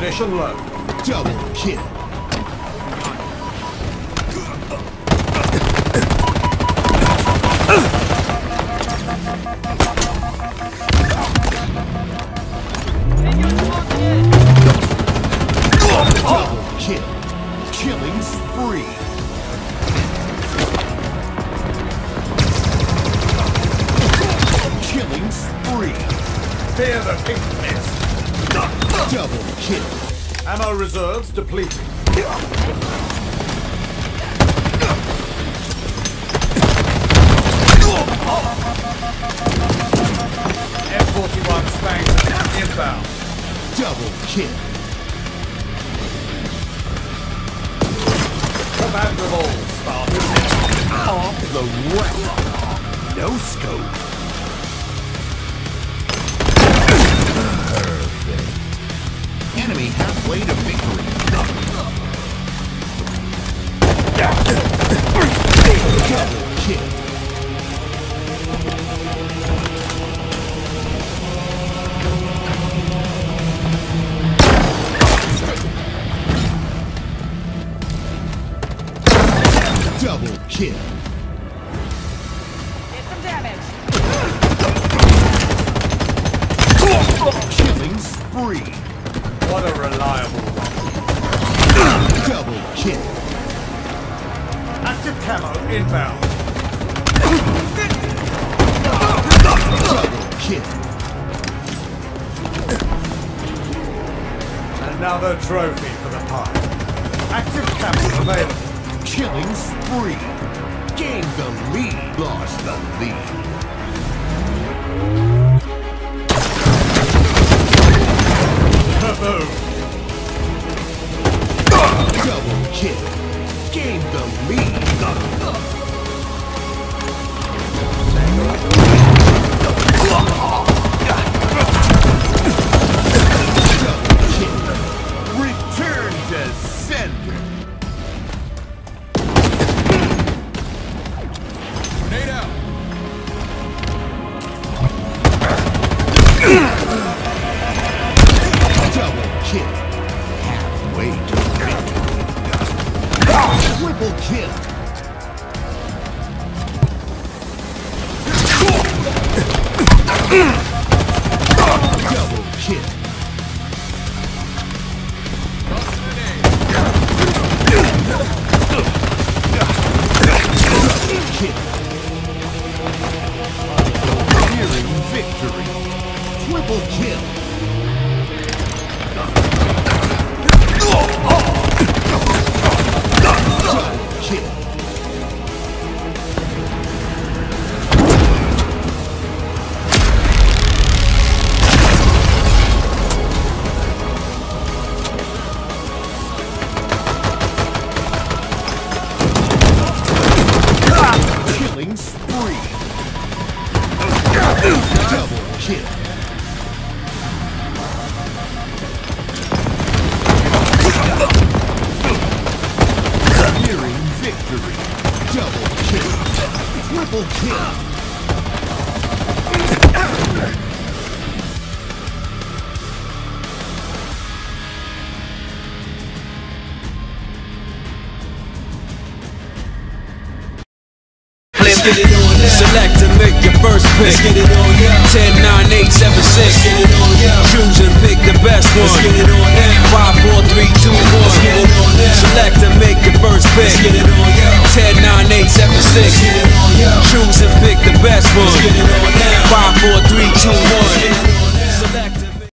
Ammunition low. Double kill. Double kill. Killing spree. Killing spree. Fear the pink mist. Double kill. Ammo reserves depleted. M41 SPNKr inbound. Double kill. Commander all, Spartan. Off the rack. No scope. Double kill. Did some damage. Killing spree. What a reliable one. Double kill. Active camo inbound. Double kill. Another trophy for the pile. Active camo available. Killing spree. Gained the lead. Lost the lead. Kaboom! Double kill. Gained the lead. Triple kill. Triple kill. Get it on now. Select and make your first pick. Let's get it on now. 10, 9, 8, 7, 6. Let's get it on now. Choose and pick the best one. Let's get it on now. 5, 4, 3, 2, 1. Let's get it on now. Select and make your first pick. Let's get it on now. 10, 9, 8, 7, 6. Let's